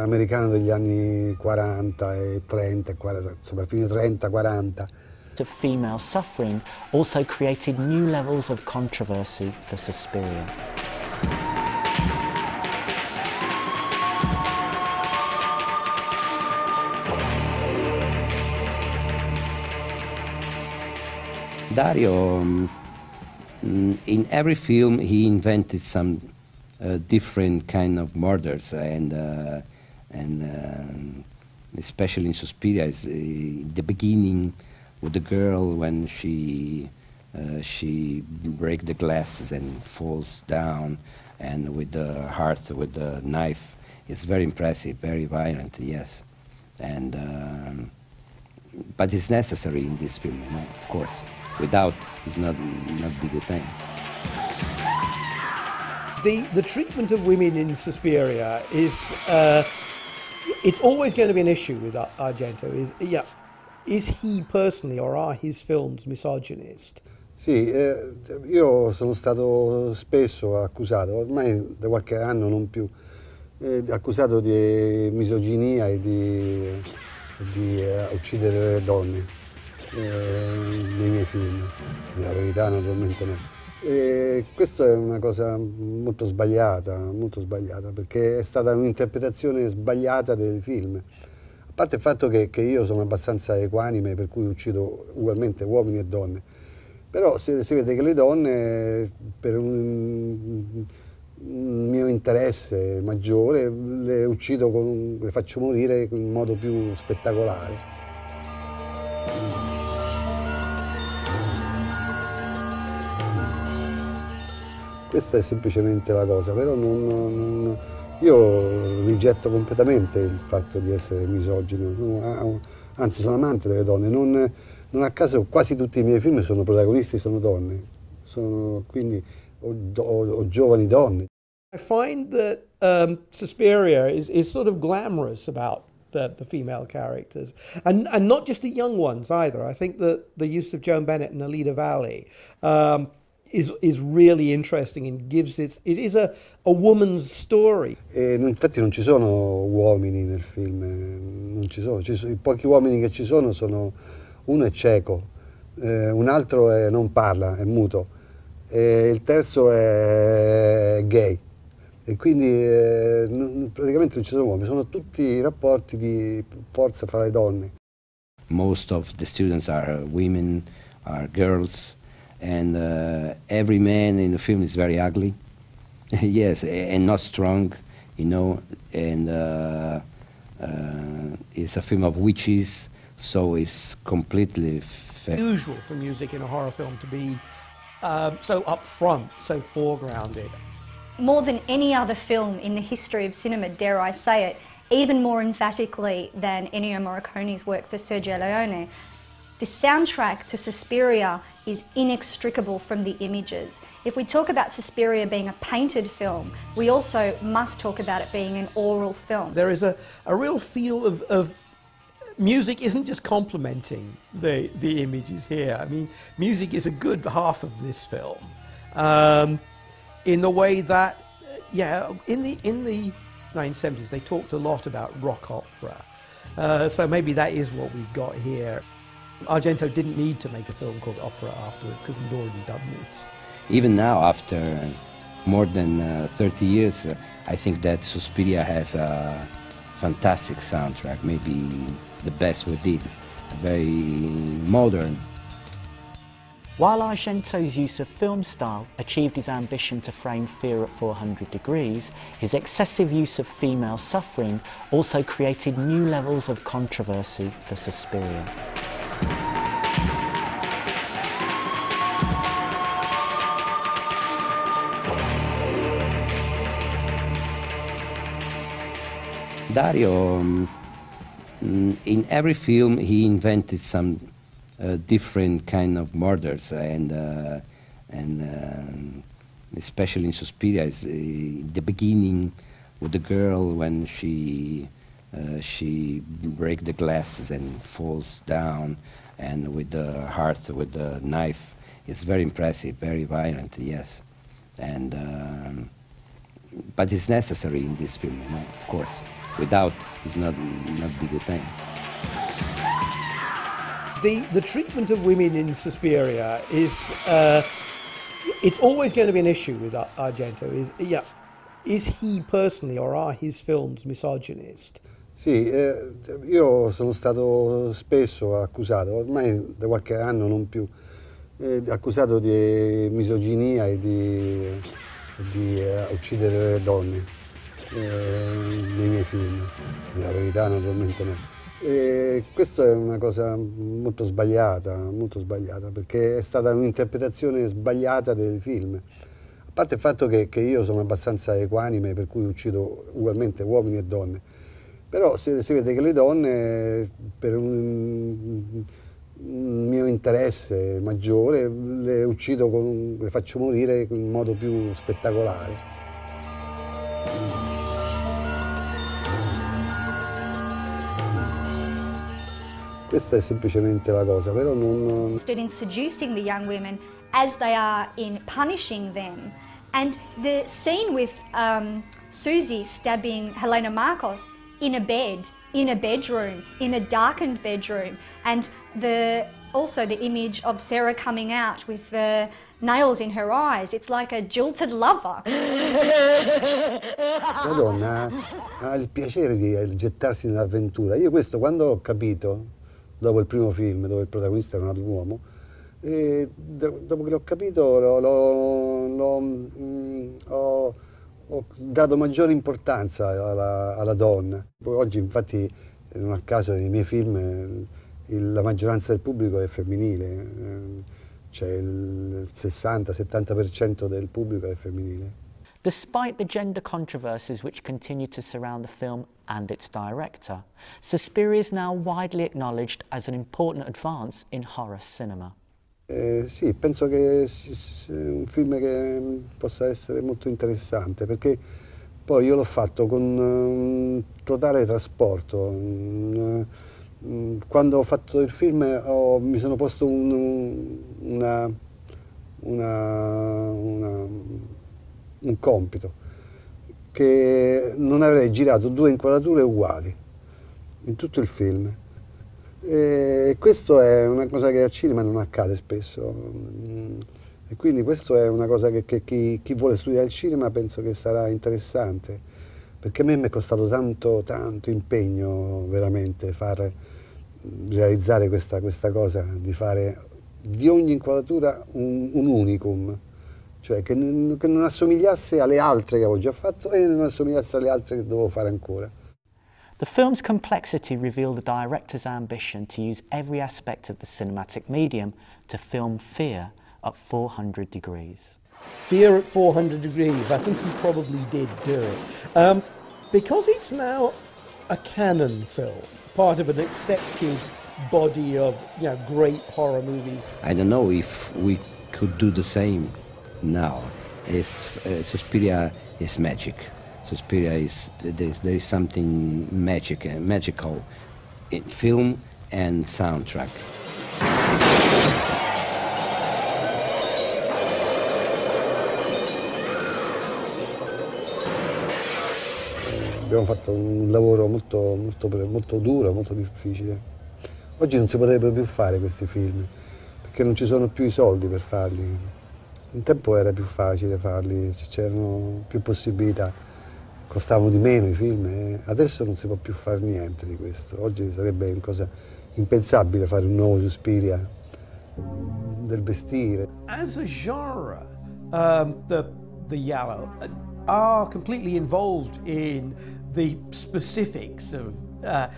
[SPEAKER 6] americano degli anni 40 e 30, 40, insomma fine 30-40
[SPEAKER 1] of female suffering also created new levels of controversy for Suspiria.
[SPEAKER 7] Dario, um, in every film, he invented some uh, different kind of murders, and uh, and uh, especially in Suspiria, uh, the beginning with the girl when she uh, she breaks the glasses and falls down, and with the heart with the knife. It's very impressive, very violent, yes, and um, but it's necessary in this film, you know, of course. Without, it's not not be the same.
[SPEAKER 3] The the treatment of women in Suspiria is. Uh, it's always going to be an issue with Argento. Is yeah, Is he personally or are his films misogynist?
[SPEAKER 6] Sì, eh, io sono stato spesso accusato, ormai da qualche anno non più, eh, accusato di misoginia e di, di eh, uccidere le donne eh, nei miei film. Nella verità naturalmente no. E questa è una cosa molto sbagliata, molto sbagliata, perché è stata un'interpretazione sbagliata del film. A parte il fatto che, che, io sono abbastanza equanime, per cui uccido ugualmente uomini e donne, però si, si vede che le donne, per un, un, mio interesse maggiore, le uccido, con, le faccio morire in modo più spettacolare. Questa è semplicemente la cosa, però non, non, io rigetto completamente il fatto di essere misogino, anzi sono amante delle donne, non, non a caso quasi tutti i miei film sono protagonisti, sono donne, sono, quindi o, o, o giovani donne.
[SPEAKER 3] I find that um, Suspiria is, is sort of glamorous about the, the female characters, and, and not just the young ones either. I think that the use of Joan Bennett and Alida Valley um, is, is really interesting and gives it, it is a, a woman's story.
[SPEAKER 6] E infatti non ci sono uomini nel film, non ci sono, ci sono i pochi uomini che ci sono sono, uno è cieco, eh, un altro è, non parla, è muto, e il terzo è gay. E quindi eh, non, praticamente non ci sono uomini, sono tutti rapporti di forza fra le donne.
[SPEAKER 7] Most of the students are women, are girls. And uh, every man in the film is very ugly. yes, and not strong, you know. And uh, uh, it's a film of witches, so it's completely
[SPEAKER 3] unusual for music in a horror film to be um, so upfront, so foregrounded.
[SPEAKER 4] More than any other film in the history of cinema, dare I say it, even more emphatically than Ennio Morricone's work for Sergio Leone, the soundtrack to Suspiria is inextricable from the images. If we talk about Suspiria being a painted film, we also must talk about it being an aural film.
[SPEAKER 3] There is a, a real feel of, of music isn't just complementing the, the images here. I mean, music is a good half of this film. Um, in the way that, yeah, in the, in the 1970s, they talked a lot about rock opera. Uh, so maybe that is what we've got here. Argento didn't need to make a film called Opera afterwards because he'd already done this.
[SPEAKER 7] Even now, after more than uh, 30 years, uh, I think that Suspiria has a fantastic soundtrack, maybe the best we did, very modern.
[SPEAKER 1] While Argento's use of film style achieved his ambition to frame fear at 400 degrees, his excessive use of female suffering also created new levels of controversy for Suspiria.
[SPEAKER 7] Dario, um, in every film, he invented some uh, different kind of murders, and uh, and uh, especially in Suspiria, uh, the beginning with the girl when she uh, she breaks the glasses and falls down, and with the heart with the knife, it's very impressive, very violent, yes, and. Um, but it's necessary in this film, of course without it's not not be the same.
[SPEAKER 3] The the treatment of women in Suspiria is uh, it's always going to be an issue with Argento. Is yeah, is he personally or are his films misogynist?
[SPEAKER 6] Sì, eh, io sono stato spesso accusato, ormai da qualche anno non più, eh, accusato di misoginia e di, di eh, uccidere le donne eh, nei miei film, nella verità naturalmente no. E questa è una cosa molto sbagliata, molto sbagliata, perché è stata un'interpretazione sbagliata del film. A parte il fatto che, che, io sono abbastanza equanime, per cui uccido ugualmente uomini e donne, però si, si vede che le donne, per un, un, mio interesse maggiore, le uccido, con, le faccio morire in modo più spettacolare. Questa è semplicemente la cosa, però non...
[SPEAKER 4] in seducing the young women as they are in punishing them. And the scene with um, Susie stabbing Helena Markos in a bed, in a bedroom, in a darkened bedroom, and the also the image of Sarah coming out with the nails in her eyes. It's like a jilted lover.
[SPEAKER 6] La donna ha il piacere di gettarsi nell'avventura. Io questo quando ho capito, dopo il primo film, dove il protagonista era un uomo, e dopo che l'ho capito l'ho, l'ho, mh, ho, ho, dato maggiore importanza alla, alla, donna. Oggi infatti non a caso nei miei film il, la maggioranza del pubblico è femminile, cioè il 60-70% del pubblico è femminile.
[SPEAKER 1] Despite the gender controversies which continue to surround the film and its director, Suspiria is now widely acknowledged as an important advance in horror cinema.
[SPEAKER 6] Eh, sì, penso che sia un film che possa essere molto interessante perché poi io l'ho fatto con un totale trasporto. Un, quando ho fatto il film ho, mi sono posto un, una, una, una, un compito che non avrei girato due inquadrature uguali in tutto il film. E questo è una cosa che al cinema non accade spesso. E quindi questo è una cosa che, che chi, chi, vuole studiare il cinema penso che sarà interessante, perché a me mi è costato tanto, tanto impegno veramente fare realizzare questa, questa, cosa, di fare di ogni inquadratura un, un unicum, cioè che, che, non assomigliasse alle altre che avevo già fatto e non assomigliasse alle altre che dovevo fare ancora.
[SPEAKER 1] The film's complexity revealed the director's ambition to use every aspect of the cinematic medium to film fear at 400 degrees.
[SPEAKER 3] Fear at 400 degrees, I think he probably did do it. Um, because it's now a canon film, part of an accepted body of you know, great horror movies.
[SPEAKER 7] I don't know if we could do the same now. It's, uh, Suspiria is magic. Suspiria is there, is something magic uh, magical in film and soundtrack.
[SPEAKER 6] Abbiamo fatto un lavoro molto, molto, molto duro, molto difficile. Oggi non si potrebbero più fare questi film, perché non ci sono più i soldi per farli. Un tempo era più facile farli, c'erano più possibilità, costavano di meno i film adesso non si può più fare niente di questo. Oggi sarebbe una cosa impensabile fare un nuovo Suspiria del vestire.
[SPEAKER 3] As a genre, um, the, the Yellow uh, are completely involved in the specifics of uh,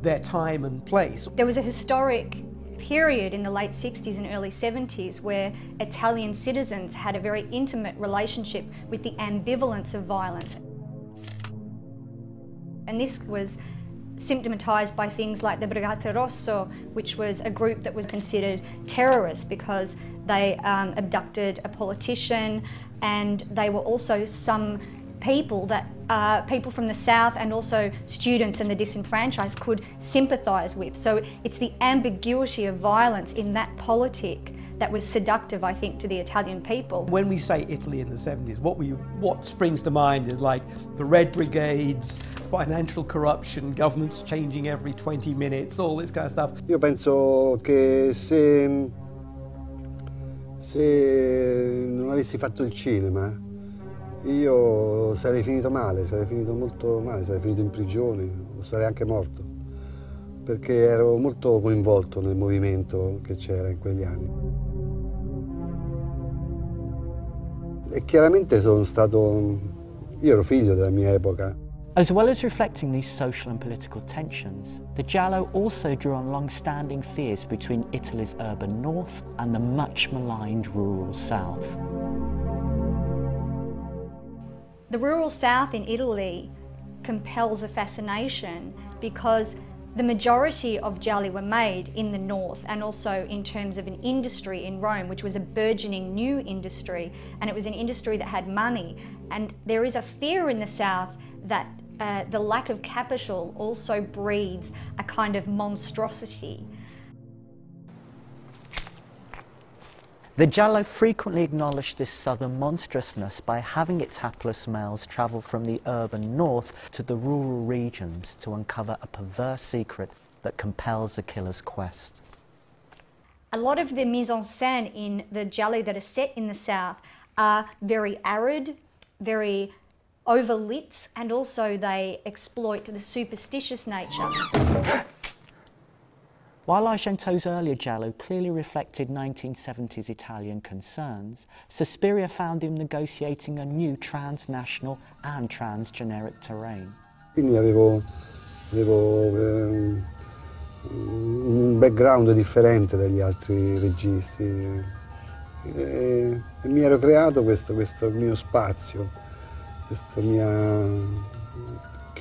[SPEAKER 3] their time and place.
[SPEAKER 4] There was a historic period in the late 60s and early 70s where Italian citizens had a very intimate relationship with the ambivalence of violence. And this was symptomatized by things like the Brigate Rosse, which was a group that was considered terrorist because they um, abducted a politician and they were also some people that uh, people from the South and also students and the disenfranchised could sympathise with. So it's the ambiguity of violence in that politic that was seductive, I think, to the Italian people.
[SPEAKER 3] When we say Italy in the 70s, what, we, what springs to mind is like the Red Brigades, financial corruption, governments changing every 20 minutes, all this kind of stuff.
[SPEAKER 6] Io penso che se, se non avessi fatto il cinema, io sarei finito male, sarei finito molto male, sarei finito in prigione, o sarei anche morto, perché ero molto coinvolto nel movimento che c'era in quegli anni. E chiaramente sono stato, io ero figlio della mia epoca.
[SPEAKER 1] As well as reflecting these social and political tensions, the Giallo also drew on long-standing fears between Italy's urban north and the much maligned rural south.
[SPEAKER 4] The rural south in Italy compels a fascination because the majority of gialli were made in the north and also in terms of an industry in Rome, which was a burgeoning new industry, and it was an industry that had money. And there is a fear in the south that uh, the lack of capital also breeds a kind of monstrosity.
[SPEAKER 1] The Giallo frequently acknowledged this southern monstrousness by having its hapless males travel from the urban north to the rural regions to uncover a perverse secret that compels the killer's quest.
[SPEAKER 4] A lot of the mise en scène in the Gialli that are set in the south are very arid, very overlit, and also they exploit the superstitious nature.
[SPEAKER 1] While Argento's earlier Giallo clearly reflected 1970s Italian concerns, Suspiria found him negotiating a new transnational and transgeneric terrain.
[SPEAKER 6] Quindi avevo, avevo eh, un background differente dagli altri registi e, e mi ero creato questo, questo mio spazio, questa mia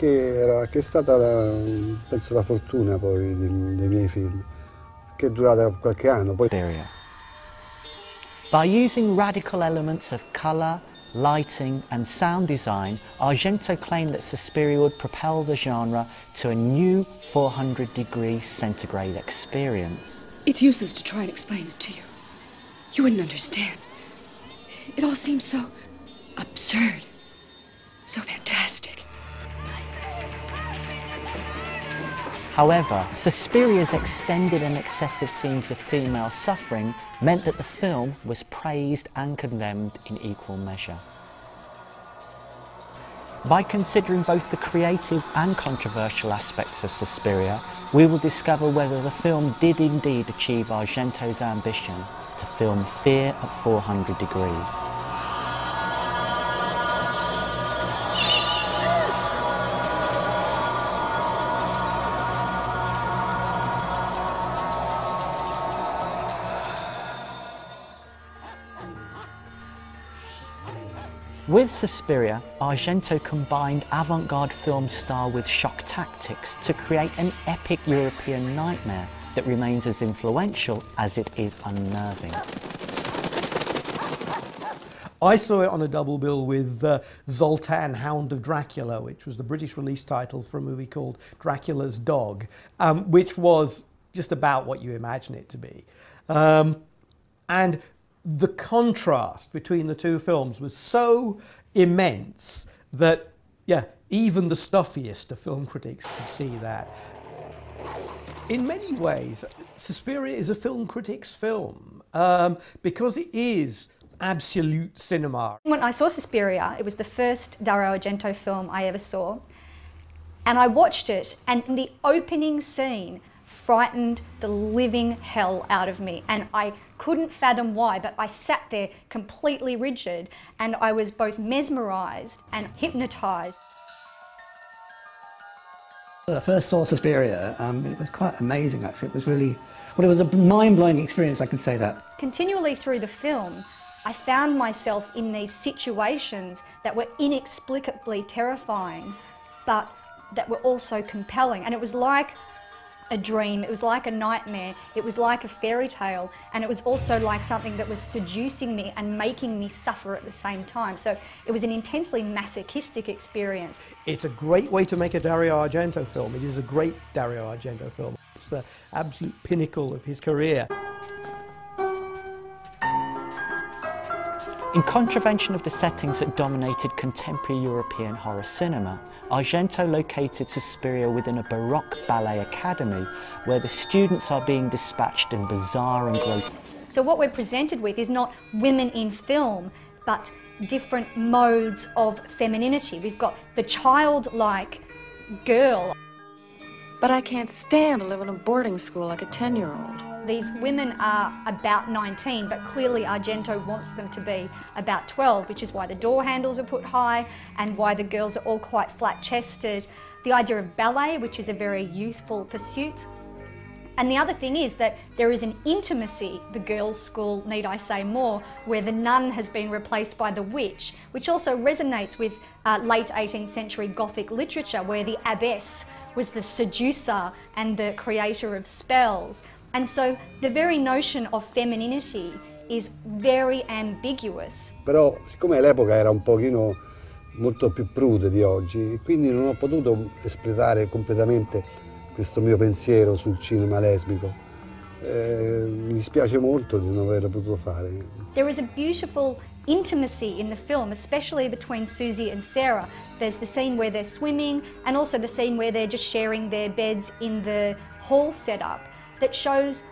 [SPEAKER 6] che, era, che è stata la, penso la fortuna poi dei, dei, miei film, che è durata qualche anno. Poi...
[SPEAKER 1] By using radical elements of colour, lighting and sound design, Argento claimed that Suspiria would propel the genre to a new 400 degree centigrade experience.
[SPEAKER 2] It's useless to try and explain it to you. You wouldn't understand. It all seems so absurd, so fantastic.
[SPEAKER 1] However, Suspiria's extended and excessive scenes of female suffering meant that the film was praised and condemned in equal measure. By considering both the creative and controversial aspects of Suspiria, we will discover whether the film did indeed achieve Argento's ambition to film fear at 400 degrees. Suspiria, Argento combined avant-garde film style with shock tactics to create an epic European nightmare that remains as influential as it is unnerving.
[SPEAKER 3] I saw it on a double bill with uh, Zoltan, Hound of Dracula, which was the British release title for a movie called Dracula's Dog, um, which was just about what you imagine it to be. Um, and the contrast between the two films was so immense that, yeah, even the stuffiest of film critics could see that. In many ways, Suspiria is a film critic's film um, because it is absolute cinema.
[SPEAKER 4] When I saw Suspiria, it was the first Dario Argento film I ever saw. And I watched it, and in the opening scene, frightened the living hell out of me. And I couldn't fathom why, but I sat there completely rigid and I was both mesmerized and hypnotized.
[SPEAKER 5] When I first saw Suspiria, um, it was quite amazing actually. It was really, well, it was a mind-blowing experience, I can say that.
[SPEAKER 4] Continually through the film, I found myself in these situations that were inexplicably terrifying, but that were also compelling. And it was like a dream, it was like a nightmare, it was like a fairy tale, and it was also like something that was seducing me and making me suffer at the same time. So it was an intensely masochistic experience.
[SPEAKER 3] It's a great way to make a Dario Argento film. It is a great Dario Argento film. It's the absolute pinnacle of his career.
[SPEAKER 1] In contravention of the settings that dominated contemporary European horror cinema, Argento located Suspiria within a Baroque ballet academy where the students are being dispatched in bizarre and grotesque.
[SPEAKER 4] So what we're presented with is not women in film, but different modes of femininity. We've got the childlike girl.
[SPEAKER 8] But I can't stand to live in a boarding school like a 10-year-old.
[SPEAKER 4] These women are about 19, but clearly Argento wants them to be about 12, which is why the door handles are put high and why the girls are all quite flat-chested. The idea of ballet, which is a very youthful pursuit. And the other thing is that there is an intimacy, the girls' school, need I say more, where the nun has been replaced by the witch, which also resonates with uh, late 18th century Gothic literature, where the abbess was the seducer and the creator of spells. And so the very notion of femininity is very ambiguous.
[SPEAKER 6] Però siccome l'epoca era un pochino molto più prude di oggi, quindi non ho potuto espletare completamente questo mio pensiero sul cinema lesbico. eh, mi dispiace molto di non averlo potuto fare.
[SPEAKER 4] There is a beautiful intimacy in the film, especially between Susie and Sarah. There's the scene where they're swimming and also the scene where they're just sharing their beds in the hall setup that shows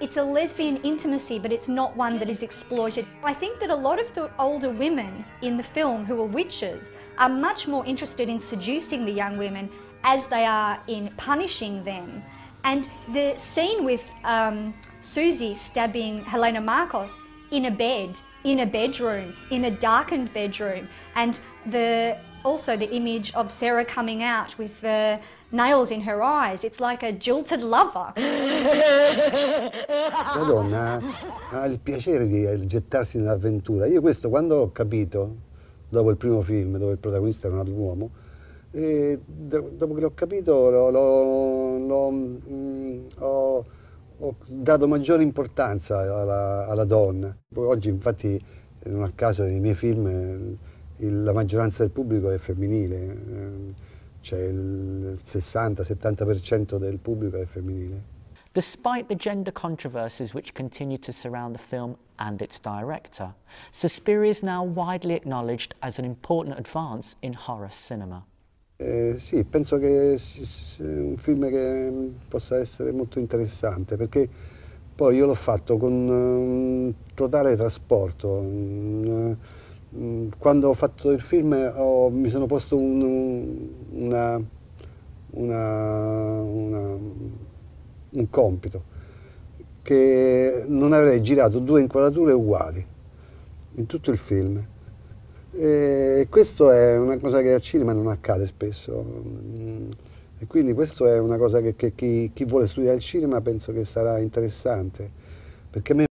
[SPEAKER 4] it's a lesbian intimacy, but it's not one that is exploited. I think that a lot of the older women in the film who are witches are much more interested in seducing the young women as they are in punishing them. And the scene with um, Susie stabbing Helena Markos in a bed, in a bedroom, in a darkened bedroom, and the also the image of Sarah coming out with the nails in her eyes. It's like a jilted lover.
[SPEAKER 6] La donna ha il piacere di gettarsi nell'avventura. Io questo quando ho capito, dopo il primo film, dove il protagonista era un uomo, e dopo che l'ho capito l'ho, l'ho, mh, ho, ho, dato maggiore importanza alla, alla, donna. Oggi infatti non a caso nei miei film il, la maggioranza del pubblico è femminile, cioè il 60-70% del pubblico è femminile.
[SPEAKER 1] Despite the gender controversies which continue to surround the film and its director, Suspiria is now widely acknowledged as an important advance in horror cinema.
[SPEAKER 6] Eh, sì, penso che sia un film che possa essere molto interessante perché poi io l'ho fatto con un totale trasporto. Un, quando ho fatto il film ho, mi sono posto un, una, una, una, un compito che non avrei girato due inquadrature uguali in tutto il film. E questo è una cosa che al cinema non accade spesso. E quindi questo è una cosa che, che chi, chi vuole studiare il cinema penso che sarà interessante, perché a me